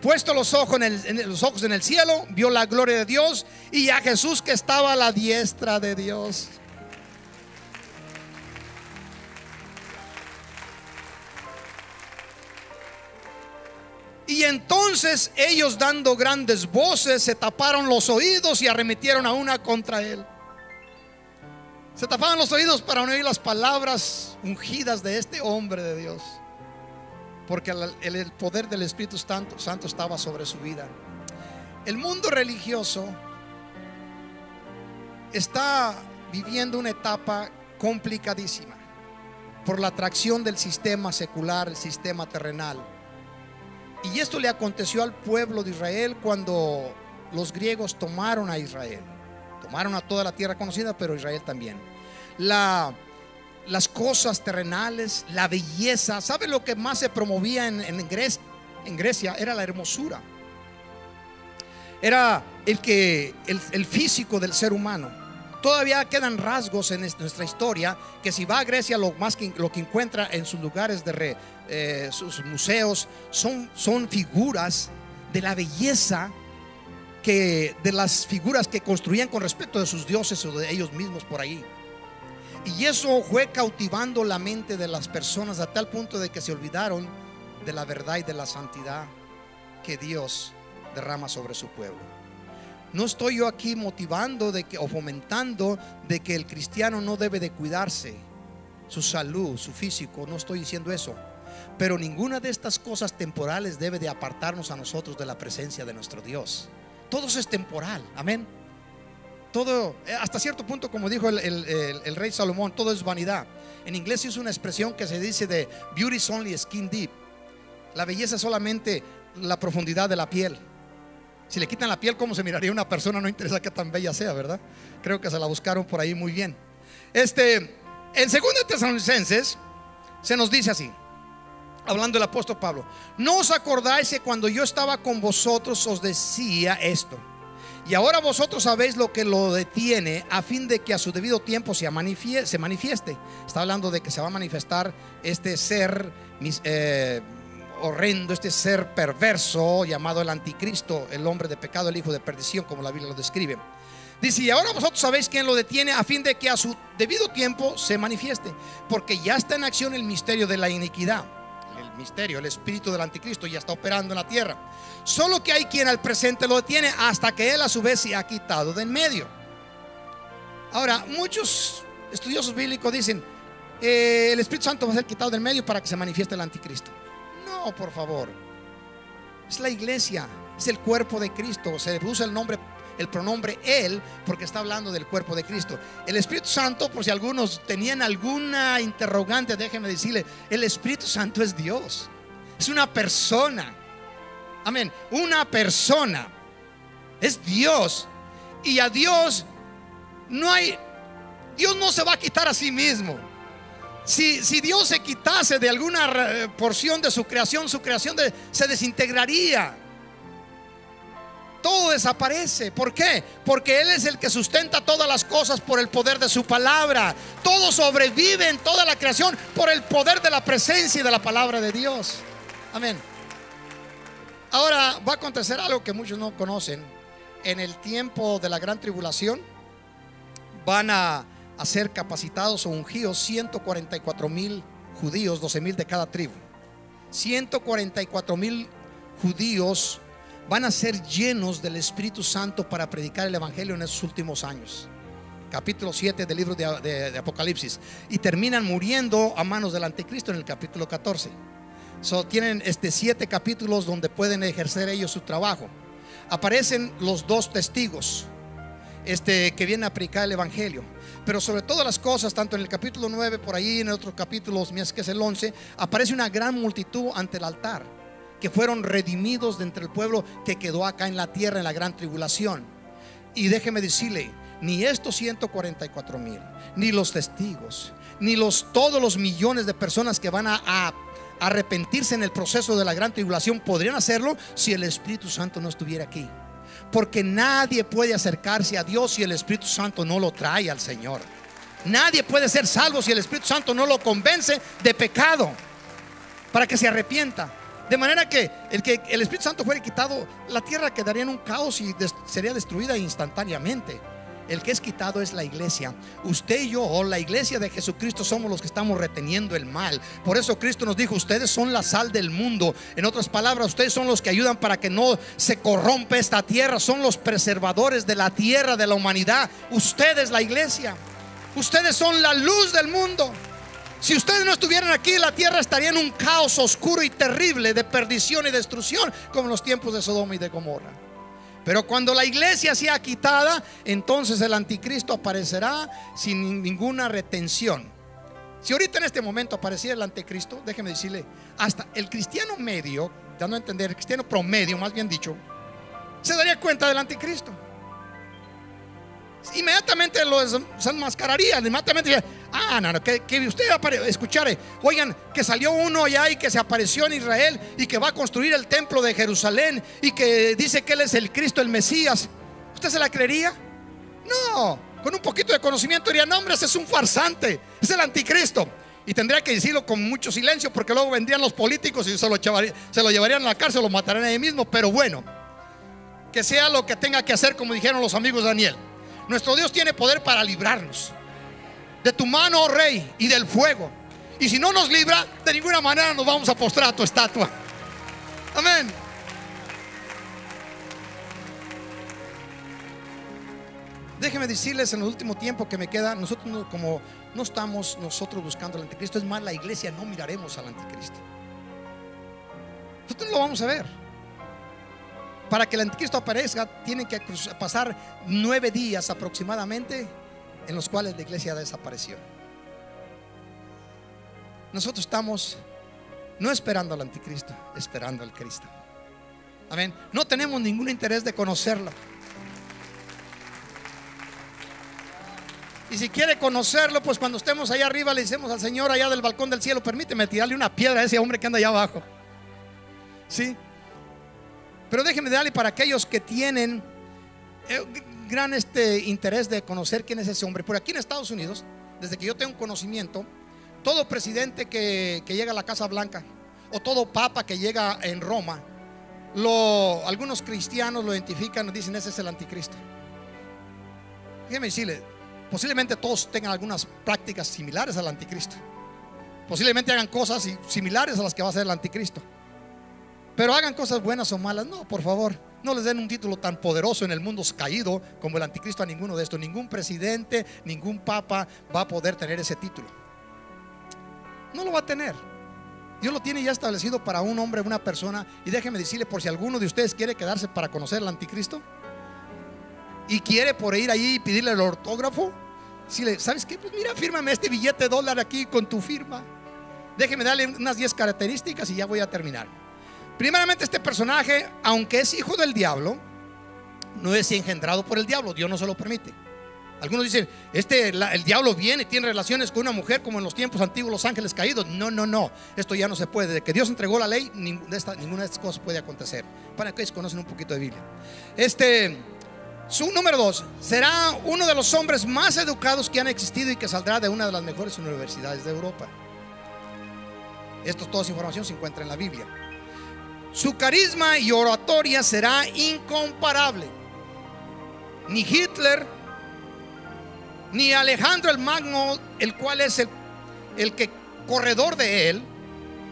Speaker 3: puesto los ojos en, el- en los ojos en el cielo, vio la gloria de Dios y a Jesús que estaba a la diestra de Dios. Y entonces ellos dando grandes voces se taparon los oídos y arremetieron a una contra él. Se tapaban los oídos para no oír las palabras ungidas de este hombre de Dios. Porque el, el- poder del Espíritu Santo, Santo estaba sobre su vida. El mundo religioso está viviendo una etapa complicadísima por la atracción del sistema secular, el sistema terrenal. Y esto le aconteció al pueblo de Israel cuando los griegos tomaron a Israel. Tomaron a toda la tierra conocida, pero Israel también. La, las cosas terrenales, la belleza. ¿Sabe lo que más se promovía en, en Grecia? Era la hermosura. Era el, que, el físico del ser humano. Todavía quedan rasgos en es- nuestra historia que si va a Grecia lo más que lo que encuentra en sus lugares de eh, sus museos son, son figuras de la belleza que de las figuras que construían con respecto de sus dioses o de ellos mismos por ahí. Y eso fue cautivando la mente de las personas a tal punto de que se olvidaron de la verdad y de la santidad que Dios derrama sobre su pueblo. No estoy yo aquí motivando o fomentando de que el cristiano no debe de cuidarse su salud, su físico, no estoy diciendo eso. Pero ninguna de estas cosas temporales debe de apartarnos a nosotros de la presencia de nuestro Dios. Todo eso es temporal, amén. Todo, eh, hasta cierto punto, como dijo el rey Salomón, todo es vanidad. En inglés es una expresión que se dice de beauty is only skin deep. La belleza es solamente la profundidad de la piel. Si le quitan la piel, ¿cómo se miraría una persona? No interesa que tan bella sea, ¿verdad? Creo que se la buscaron por ahí muy bien. Este, en 2 Tesalonicenses se nos dice así, hablando el apóstol Pablo, no os acordáis que cuando yo estaba con vosotros os decía esto. Y ahora vosotros sabéis lo que lo detiene a fin de que a su debido tiempo se manifie- se manifieste. Está hablando de que se va a manifestar este ser eh, horrendo, este ser perverso llamado el anticristo, el hombre de pecado, el hijo de perdición, como la Biblia lo describe. Dice, y ahora vosotros sabéis quién lo detiene a fin de que a su debido tiempo se manifieste, porque ya está en acción el misterio de la iniquidad. El misterio, el espíritu del anticristo ya está operando en la tierra. Solo que hay quien al presente lo detiene hasta que él a su vez se ha quitado de en medio. Ahora, muchos estudiosos bíblicos dicen, eh, el Espíritu Santo va a ser quitado del medio para que se manifieste el anticristo. No, por favor. Es la iglesia, es el cuerpo de Cristo. Se usa el nombre, el pronombre Él, porque está hablando del cuerpo de Cristo. El Espíritu Santo, por si algunos tenían alguna interrogante, déjenme decirle, el Espíritu Santo es Dios. Es una persona. Amén. Una persona. Es Dios. Y a Dios no hay, Dios no se va a quitar a sí mismo. Si, si Dios se quitase de alguna eh, porción de su creación, su creación se desintegraría. Todo desaparece. ¿Por qué? Porque Él es el que sustenta todas las cosas por el poder de su palabra. Todo sobrevive en toda la creación por el poder de la presencia y de la palabra de Dios. Amén. Ahora va a acontecer algo que muchos no conocen. En el tiempo de la gran tribulación van a, a ser capacitados o ungidos 144 mil judíos, 12 mil de cada tribu. 144 mil judíos van a ser llenos del Espíritu Santo para predicar el Evangelio en esos últimos años. Capítulo 7 del libro de, Apocalipsis. Y terminan muriendo a manos del anticristo en el capítulo 14. So, tienen este siete capítulos donde pueden ejercer ellos su trabajo. Aparecen los dos testigos este, que vienen a predicar el Evangelio. Pero sobre todas las cosas, tanto en el capítulo 9, por ahí, en otros capítulos, mías que es el 11, aparece una gran multitud ante el altar, que fueron redimidos de entre el pueblo que quedó acá en la tierra en la gran tribulación. Y déjeme decirle, ni estos 144 mil, ni los testigos, ni los, todos los millones de personas que van a, a arrepentirse en el proceso de la gran tribulación podrían hacerlo si el Espíritu Santo no estuviera aquí. Porque nadie puede acercarse a Dios si el Espíritu Santo no lo trae al Señor. Nadie puede ser salvo si el Espíritu Santo no lo convence de pecado para que se arrepienta. De manera que el que el Espíritu Santo fuera quitado, la tierra quedaría en un caos y sería destruida instantáneamente. El que es quitado es la iglesia. Usted y yo, la iglesia de Jesucristo, somos los que estamos reteniendo el mal. Por eso Cristo nos dijo, ustedes son la sal del mundo. En otras palabras, ustedes son los que ayudan para que no se corrompa esta tierra. Son los preservadores de la tierra, de la humanidad. Ustedes, la iglesia. Ustedes son la luz del mundo. Si ustedes no estuvieran aquí, la tierra estaría en un caos oscuro y terrible de perdición y destrucción, como en los tiempos de Sodoma y de Gomorra. Pero cuando la iglesia sea quitada, entonces el anticristo aparecerá sin ninguna retención. Si ahorita en este momento apareciera el anticristo, déjeme decirle, hasta el cristiano medio, dando a entender, el cristiano promedio, más bien dicho, se daría cuenta del anticristo inmediatamente lo desenmascararía. Inmediatamente ah, no, no, que, usted escuchare, oigan, que salió uno allá y que se apareció en Israel y que va a construir el templo de Jerusalén y que dice que él es el Cristo, el Mesías. ¿Usted se la creería? No, con un poquito de conocimiento diría, no, hombre, ese es un farsante, es el anticristo. Y tendría que decirlo con mucho silencio porque luego vendrían los políticos y se lo, se lo llevarían a la cárcel, lo matarían ahí mismo. Pero bueno, que sea lo que tenga que hacer, como dijeron los amigos de Daniel. Nuestro Dios tiene poder para librarnos de tu mano, oh rey, y del fuego. Y si no nos libra, de ninguna manera nos vamos a postrar a tu estatua. Amén. Déjenme decirles en el último tiempo que me queda, nosotros como no estamos nosotros buscando al anticristo, es más, la iglesia no miraremos al anticristo. Nosotros no lo vamos a ver para que el anticristo aparezca, tienen que pasar nueve días aproximadamente en los cuales la iglesia desapareció. Nosotros estamos no esperando al anticristo, esperando al Cristo. Amén. No tenemos ningún interés de conocerlo. Y si quiere conocerlo, pues cuando estemos allá arriba le decimos al Señor allá del balcón del cielo, permíteme tirarle una piedra a ese hombre que anda allá abajo. ¿Sí? Pero déjenme darle para aquellos que tienen eh, gran este interés de conocer quién es ese hombre. Por aquí en Estados Unidos, desde que yo tengo conocimiento, todo presidente que, llega a la Casa Blanca o todo papa que llega en Roma, algunos cristianos lo identifican y dicen ese es el anticristo. Déjenme decirle, posiblemente todos tengan algunas prácticas similares al anticristo. Posiblemente hagan cosas similares a las que va a hacer el anticristo. Pero hagan cosas buenas o malas. No, por favor. No les den un título tan poderoso en el mundo caído como el anticristo a ninguno de estos. Ningún presidente, ningún papa va a poder tener ese título. No lo va a tener. Dios lo tiene ya establecido para un hombre, una persona. Y déjeme decirle, por si alguno de ustedes quiere quedarse para conocer al anticristo y quiere por ir ahí y pedirle el ortógrafo, si le, ¿sabes qué? Pues mira, fírmame este billete de dólar aquí con tu firma. Déjeme darle unas 10 características y ya voy a terminar. Primeramente este personaje, aunque es hijo del diablo, no es engendrado por el diablo, Dios no se lo permite. Algunos dicen, este, el diablo viene, tiene relaciones con una mujer como en los tiempos antiguos, los ángeles caídos. No, no, no, esto ya no se puede. Desde que Dios entregó la ley, ninguna de, estas cosas puede acontecer. Para que conocen un poquito de Biblia. Este, su número dos, será uno de los hombres más educados que han existido y que saldrá de una de las mejores universidades de Europa. Esto, toda esa información se encuentra en la Biblia. Su carisma y oratoria será incomparable. Ni Hitler, ni Alejandro el Magno, el cual es el, el que corredor de él.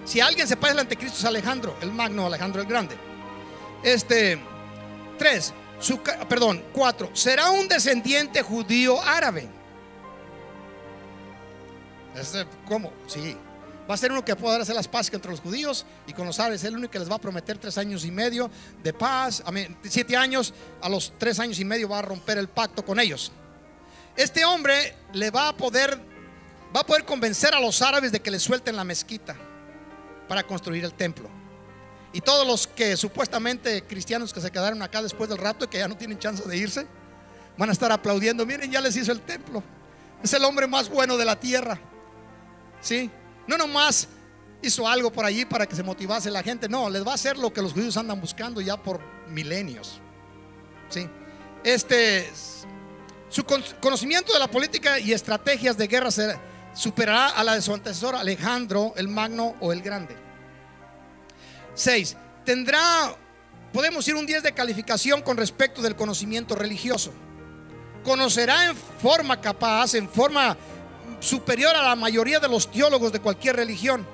Speaker 3: Si alguien se parece al anticristo es Alejandro, el Magno, Alejandro el Grande. Este, tres, perdón, cuatro, será un descendiente judío árabe. ¿Cómo? Sí, Va a ser uno que pueda hacer las paz entre los judíos y con los árabes. Es el único que les va a prometer tres años y medio de paz. siete años, a los tres años y medio va a romper el pacto con ellos. Este hombre le va a poder, va a poder convencer a los árabes de que le suelten la mezquita para construir el templo. Y todos los que supuestamente cristianos que se quedaron acá después del rato y que ya no tienen chance de irse, van a estar aplaudiendo. Miren, ya les hizo el templo. Es el hombre más bueno de la tierra. Sí, no nomás hizo algo por allí para que se motivase la gente. No, les va a hacer lo que los judíos andan buscando ya por milenios. Sí. Este, su con- conocimiento de la política y estrategias de guerra superará a la de su antecesor Alejandro el Magno o el Grande. 6. Tendrá, podemos ir un 10 de calificación con respecto del conocimiento religioso. Conocerá en forma capaz, en forma superior a la mayoría de los teólogos de cualquier religión.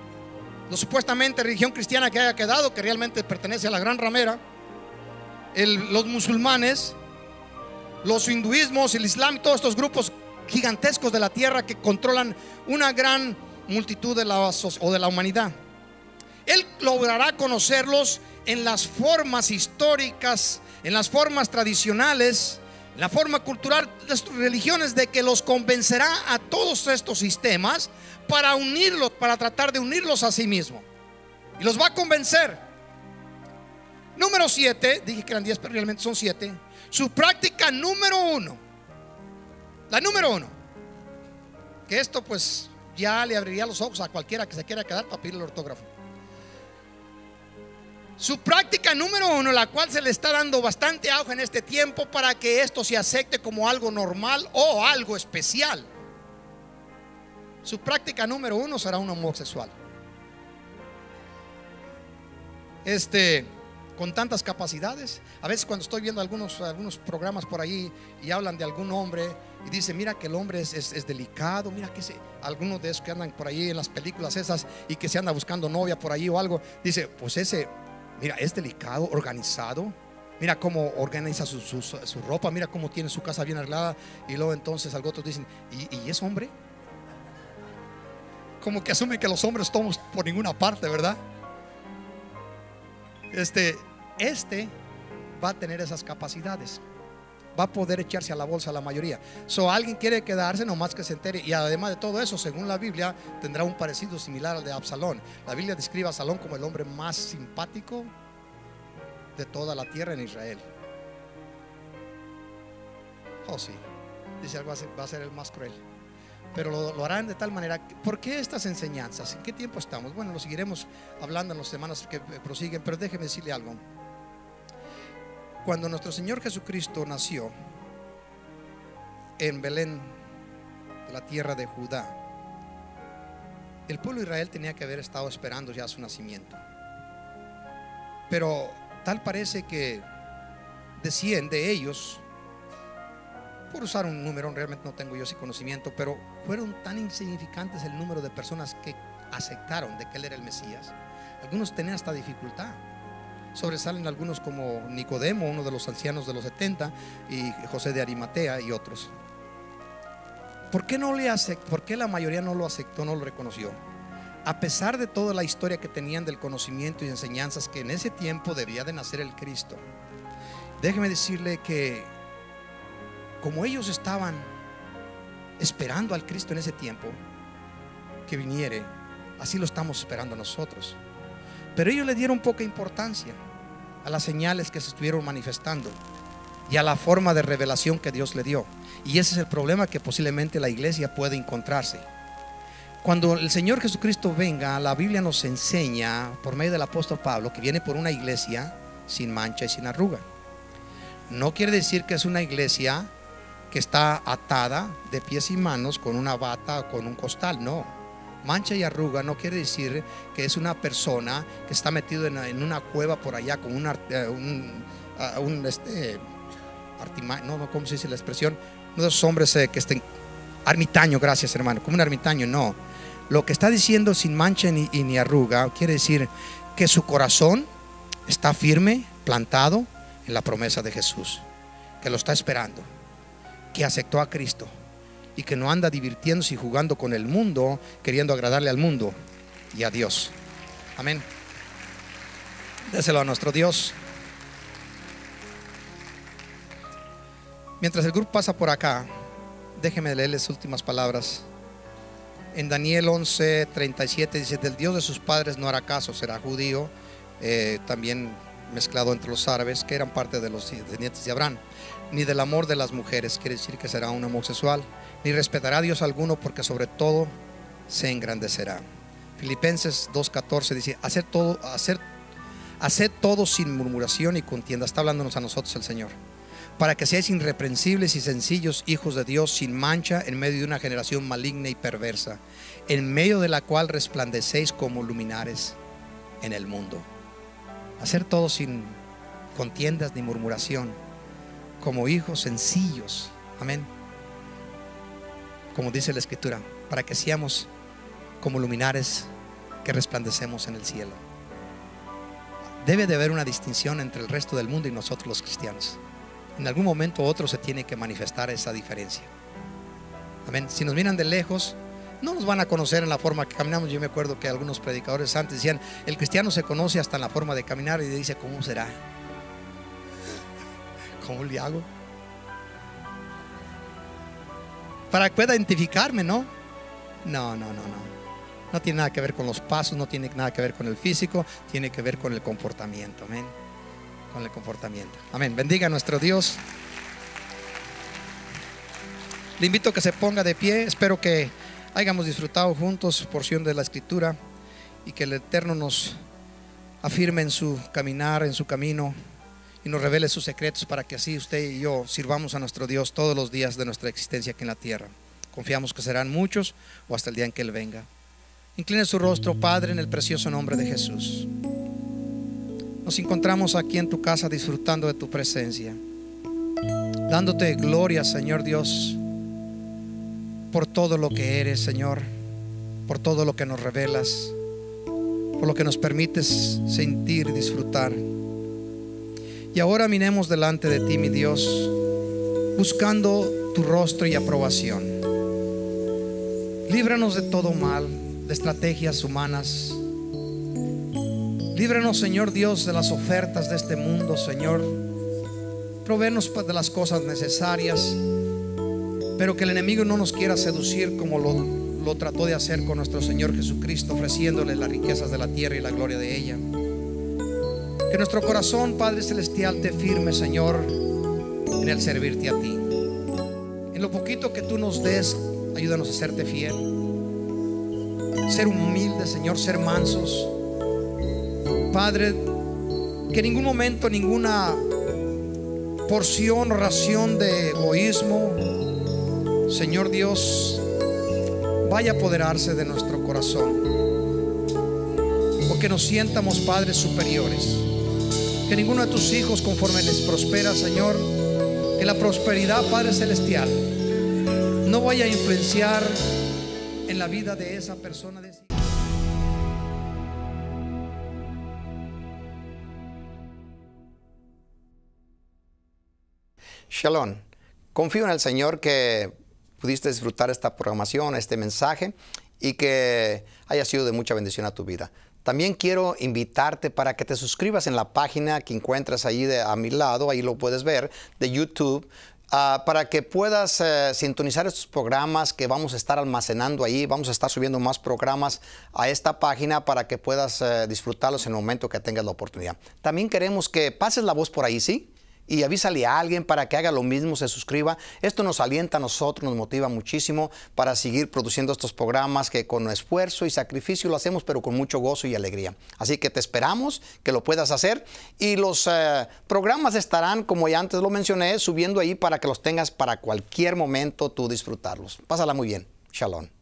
Speaker 3: Supuestamente religión cristiana que haya quedado, que realmente pertenece a la gran ramera, los musulmanes, los hinduismos, el islam, todos estos grupos gigantescos de la tierra que controlan una gran multitud de la, o de la humanidad. Él logrará conocerlos en las formas históricas, en las formas tradicionales, la forma cultural de sus religiones, de que los convencerá a todos estos sistemas para unirlos, para tratar de unirlos a sí mismo. Y los va a convencer. Número 7, dije que eran 10, pero realmente son 7. Su práctica número uno. La número uno. Que esto pues ya le abriría los ojos a cualquiera que se quiera quedar para pedir el ortógrafo. Su práctica número uno, la cual se le está dando bastante auge en este tiempo para que esto se acepte como algo normal o algo especial. Su práctica número uno será un homosexual. Este, con tantas capacidades. A veces cuando estoy viendo algunos, algunos programas por ahí y hablan de algún hombre y dice, mira que el hombre es, delicado, mira que se, algunos de esos que andan por ahí en las películas esas y que se anda buscando novia por ahí o algo, dice, pues ese, mira, es delicado, organizado. Mira cómo organiza su, su- su ropa, mira cómo tiene su casa bien arreglada. Y luego entonces algo otros dicen, ¿y, y es hombre? Como que asume que los hombres estamos por ninguna parte, ¿verdad? Este, este va a tener esas capacidades. Va a poder echarse a la bolsa la mayoría. So alguien quiere quedarse nomás que se entere. Y además de todo eso, según la Biblia, tendrá un parecido similar al de Absalón. La Biblia describe a Absalón como el hombre más simpático de toda la tierra en Israel. Oh, sí. Dice, va a ser, va a ser el más cruel. Pero lo, lo harán de tal manera. ¿Por qué estas enseñanzas? ¿En qué tiempo estamos? Bueno, lo seguiremos hablando en las semanas que prosiguen, pero déjeme decirle algo. Cuando nuestro Señor Jesucristo nació en Belén, la tierra de Judá, el pueblo de Israel tenía que haber estado esperando ya su nacimiento. Pero tal parece que de 100 de ellos, por usar un número, realmente no tengo yo ese conocimiento, pero fueron tan insignificantes el número de personas que aceptaron de que él era el Mesías. Algunos tenían hasta dificultad. Sobresalen algunos como Nicodemo, uno de los ancianos de los 70, y José de Arimatea y otros. ¿Por qué, no le acect- ¿Por qué la mayoría no lo aceptó, no lo reconoció? A pesar de toda la historia que tenían del conocimiento y enseñanzas que en ese tiempo debía de nacer el Cristo. Déjeme decirle que como ellos estaban esperando al Cristo en ese tiempo que viniere, así lo estamos esperando nosotros. Pero ellos le dieron poca importancia a las señales que se estuvieron manifestando y a la forma de revelación que Dios le dio. Y ese es el problema que posiblemente la iglesia puede encontrarse. Cuando el Señor Jesucristo venga, la Biblia nos enseña por medio del apóstol Pablo que viene por una iglesia sin mancha y sin arruga. No quiere decir que es una iglesia que está atada de pies y manos con una bata o con un costal, no. Mancha y arruga no quiere decir que es una persona que está metido en, una cueva por allá con un, ar- eh, un, ah, un, este, artima- no, ¿cómo se dice la expresión? Uno de esos hombres eh, que estén, ermitaño, gracias hermano, como un ermitaño, no. Lo que está diciendo sin mancha ni, ni arruga quiere decir que su corazón está firme, plantado en la promesa de Jesús, que lo está esperando, que aceptó a Cristo y que no anda divirtiéndose y jugando con el mundo, queriendo agradarle al mundo y a Dios. Amén. Déselo a nuestro Dios. Mientras el grupo pasa por acá, déjeme leerles últimas palabras. En Daniel 11, 37 dice, del Dios de sus padres no hará caso, será judío, eh, también mezclado entre los árabes, que eran parte de los descendientes de Abraham, ni del amor de las mujeres, quiere decir que será un homosexual, ni respetará a Dios alguno, porque sobre todo se engrandecerá. Filipenses 2.14 dice, hacer todo, hacer, todo sin murmuración y contienda. Está hablándonos a nosotros el Señor. para que seáis irreprensibles y sencillos hijos de Dios sin mancha en medio de una generación maligna y perversa, en medio de la cual resplandecéis como luminares en el mundo. Hacer todo sin contiendas ni murmuración, como hijos sencillos. Amén. Como dice la escritura, para que seamos como luminares que resplandecemos en el cielo. Debe de haber una distinción entre el resto del mundo y nosotros los cristianos en algún momento u otro se tiene que manifestar esa diferencia. Amén. Si nos miran de lejos, no nos van a conocer en la forma que caminamos. Yo me acuerdo que algunos predicadores antes decían, el cristiano se conoce hasta en la forma de caminar y dice, ¿cómo será? ¿Cómo le hago? Para que pueda identificarme, ¿no? No, no, no, no. No tiene nada que ver con los pasos, no tiene nada que ver con el físico, tiene que ver con el comportamiento. Amén con el comportamiento. Amén. Bendiga a nuestro Dios. Le invito a que se ponga de pie. Espero que hayamos disfrutado juntos porción de la escritura y que el Eterno nos afirme en su caminar, en su camino nos revele sus secretos para que así usted y yo sirvamos a nuestro Dios todos los días de nuestra existencia aquí en la tierra. Confiamos que serán muchos o hasta el día en que Él venga. Incline su rostro, Padre, en el precioso nombre de Jesús. Nos encontramos aquí en tu casa disfrutando de tu presencia, dándote gloria, Señor Dios, por todo lo que eres, Señor, por todo lo que nos revelas, por lo que nos permites sentir y disfrutar. Y ahora miremos delante de ti, mi Dios, buscando tu rostro y aprobación. Líbranos de todo mal, de estrategias humanas Líbranos, Señor Dios, de las ofertas de este mundo, Señor. Proveernos de las cosas necesarias, pero que el enemigo no nos quiera seducir como lo, lo trató de hacer con nuestro Señor Jesucristo, ofreciéndole las riquezas de la tierra y la gloria de ella. Que nuestro corazón, Padre Celestial, te firme, Señor, en el servirte a ti. En lo poquito que tú nos des, ayúdanos a serte fiel. Ser humilde, Señor, ser mansos Padre, que en ningún momento ninguna porción o ración de egoísmo, Señor Dios, vaya a apoderarse de nuestro corazón. O que nos sientamos padres superiores. Que ninguno de tus hijos, conforme les prospera, Señor, que la prosperidad, Padre Celestial, no vaya a influenciar en la vida de esa persona. De
Speaker 4: Shalom. Confío en el Señor que pudiste disfrutar esta programación, este mensaje y que haya sido de mucha bendición a tu vida. También quiero invitarte para que te suscribas en la página que encuentras ahí a mi lado, ahí lo puedes ver, de YouTube. Ah, para que puedas eh, sintonizar estos programas que vamos a estar almacenando ahí, vamos a estar subiendo más programas a esta página para que puedas eh, disfrutarlos en el momento que tengas la oportunidad. También queremos que pases la voz por ahí, ¿sí? Y avísale a alguien para que haga lo mismo, se suscriba. Esto nos alienta a nosotros, nos motiva muchísimo para seguir produciendo estos programas que con esfuerzo y sacrificio lo hacemos, pero con mucho gozo y alegría. Así que te esperamos que lo puedas hacer y los eh, programas estarán, como ya antes lo mencioné, subiendo ahí para que los tengas para cualquier momento tú disfrutarlos. Pásala muy bien. Shalom.